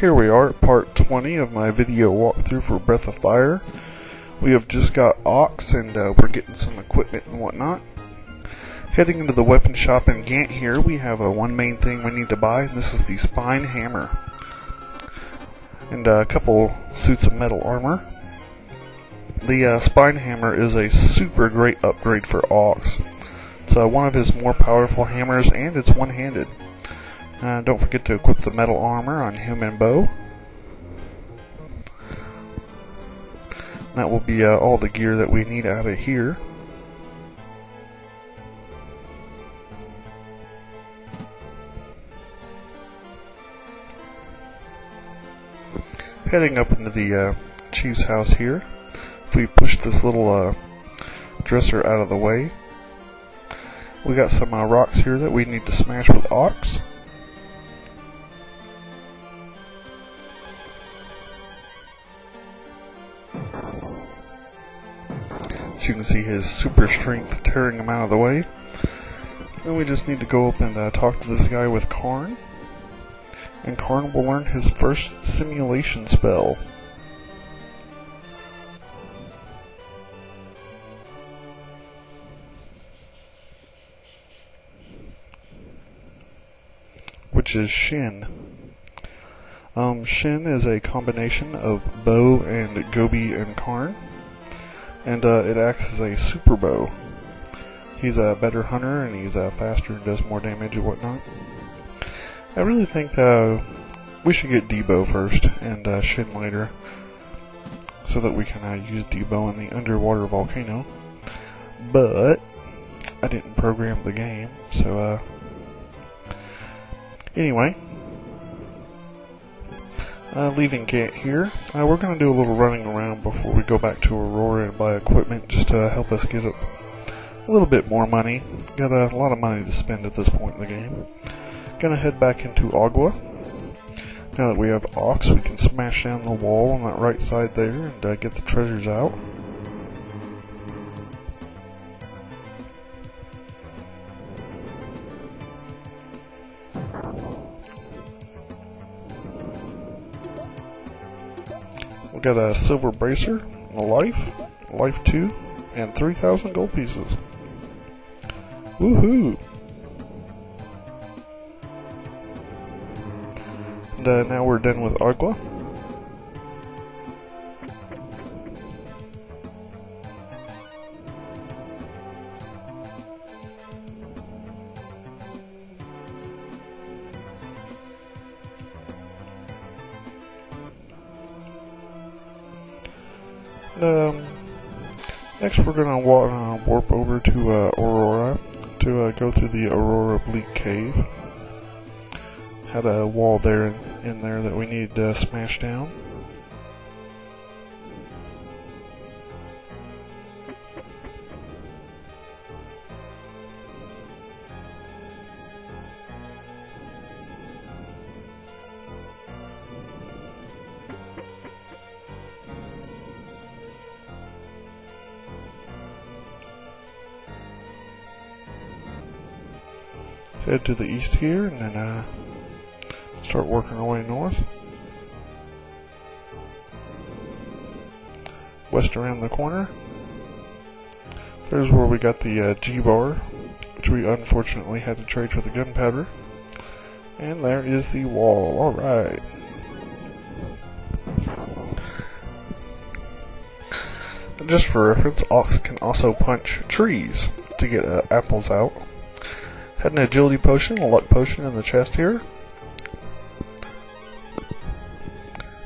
Here we are at part 20 of my video walkthrough for Breath of Fire. We have just got Ox and uh, we're getting some equipment and whatnot. Heading into the weapon shop in Gant here, we have uh, one main thing we need to buy, and this is the Spine Hammer. And uh, a couple suits of metal armor. The uh, Spine Hammer is a super great upgrade for Ox. It's uh, one of his more powerful hammers, and it's one-handed. Uh, don't forget to equip the metal armor on him and Bo. That will be uh, all the gear that we need out of here. Heading up into the uh, chief's house here, if we push this little uh, dresser out of the way, we got some uh, rocks here that we need to smash with Ox. You can see his super strength tearing him out of the way. Then we just need to go up and uh, talk to this guy with Karn. And Karn will learn his first simulation spell. Which is Shin. Um, Shin is a combination of Bo and Gobi and Karn and uh, it acts as a super bow. He's a better hunter and he's uh, faster and does more damage and whatnot. I really think uh, we should get Debo first and uh, Shin later so that we can uh, use Debo in the underwater volcano. But I didn't program the game, so uh, anyway. Uh, leaving Gant here, uh, we're going to do a little running around before we go back to Aurora and buy equipment just to help us get a, a little bit more money. Got a, a, lot of money to spend at this point in the game. Gonna head back into Agua. Now that we have Ox, we can smash down the wall on that right side there and uh, get the treasures out. We got a silver bracer, a life, life 2, and 3,000 gold pieces. Woohoo! And uh, now we're done with Agua. Um, next, we're gonna walk, uh, warp over to uh, Aurora to uh, go through the Aurora Bleak Cave. Had a wall there in, in there that we need to smash down. Head to the east here and then uh, start working our way north. West around the corner. There's where we got the uh, G-bar, which we unfortunately had to trade for the gunpowder. And there is the wall. Alright. Just for reference, Ox can also punch trees to get uh, apples out. Had an agility potion, a luck potion in the chest here.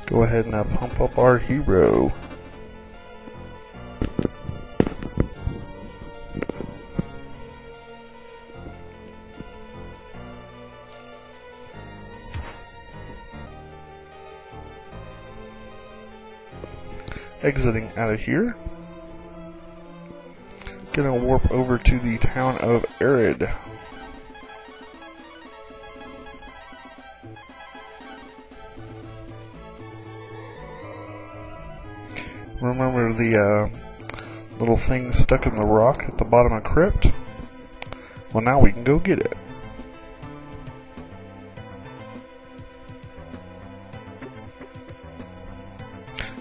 Go ahead and uh, pump up our hero. Exiting out of here. Gonna warp over to the town of Arad. Remember the uh, little thing stuck in the rock at the bottom of Crypt? Well, now we can go get it.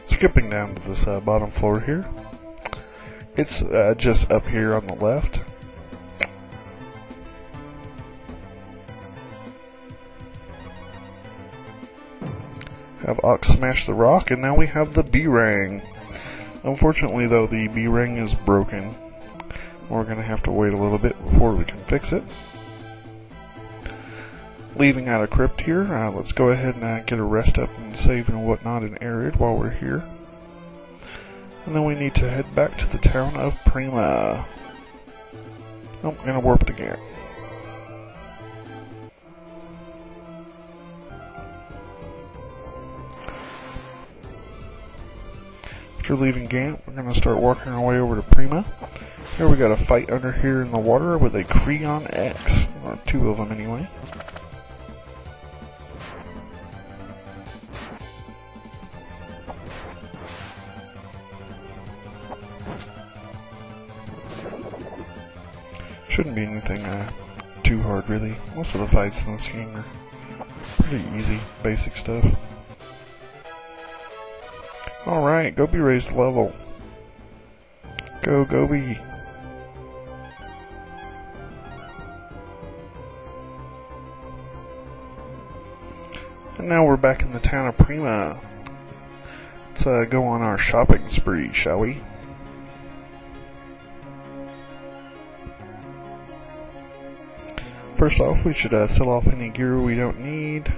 skipping down to this uh, bottom floor here. It's uh, just up here on the left. Have Ox smash the rock, and now we have the B-Rang. Unfortunately, though, the B-Rang is broken. We're going to have to wait a little bit before we can fix it. Leaving out a crypt here, uh, let's go ahead and uh, get a rest up and save and whatnot in Arad while we're here. And then we need to head back to the town of Prima. Oh, and a warp again. After leaving Gant, we're going to start walking our way over to Prima. Here we got a fight under here in the water with a Creon X, or two of them anyway. Shouldn't be anything uh, too hard really. Most of the fights in this game are pretty easy, basic stuff. Alright, Gobi raised level. Go, Gobi. And now we're back in the town of Prima. Let's uh, go on our shopping spree, shall we? First off, we should uh, sell off any gear we don't need.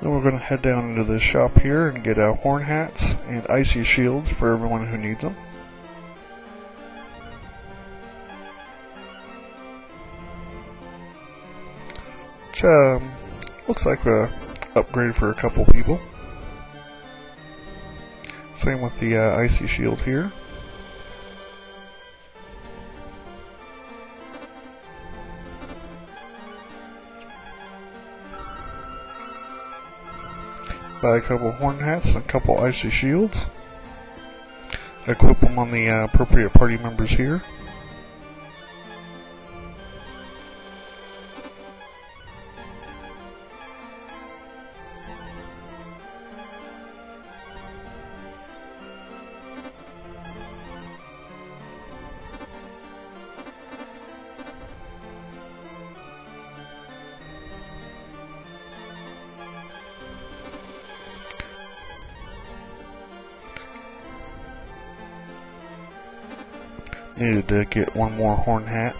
Then we're going to head down into the shop here and get uh, horn hats and icy shields for everyone who needs them. Which um, looks like a upgrade for a couple people. Same with the uh, icy shield here. Buy a couple horn hats and a couple icy shields. Equip them on the uh, appropriate party members here. Needed to get one more horn hat.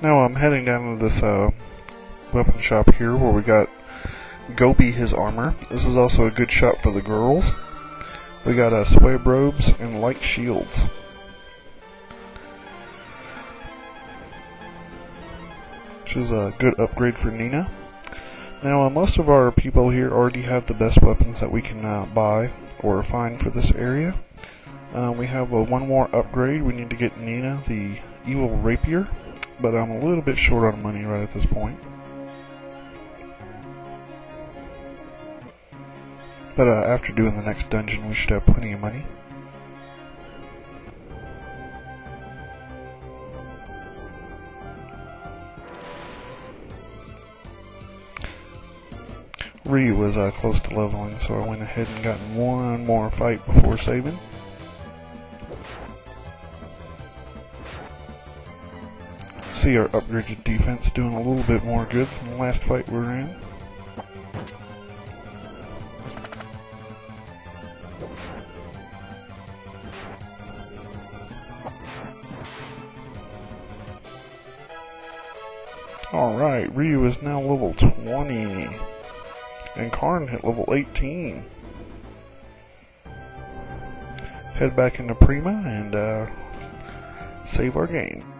Now I'm heading down to this uh, weapon shop here where we got Gobi his armor. This is also a good shot for the girls. We got uh, swab robes and light shields. Which is a good upgrade for Nina. Now, uh, most of our people here already have the best weapons that we can uh, buy or find for this area. Uh, we have one more upgrade. We need to get Nina the evil rapier, but I'm a little bit short on money right at this point. But uh, after doing the next dungeon, we should have plenty of money. Ryu was uh, close to leveling, so I went ahead and got one more fight before saving. See our upgraded defense doing a little bit more good from the last fight we were in. Alright, Ryu is now level 20. And Karn hit level 18. Head back into Prima and uh, save our game.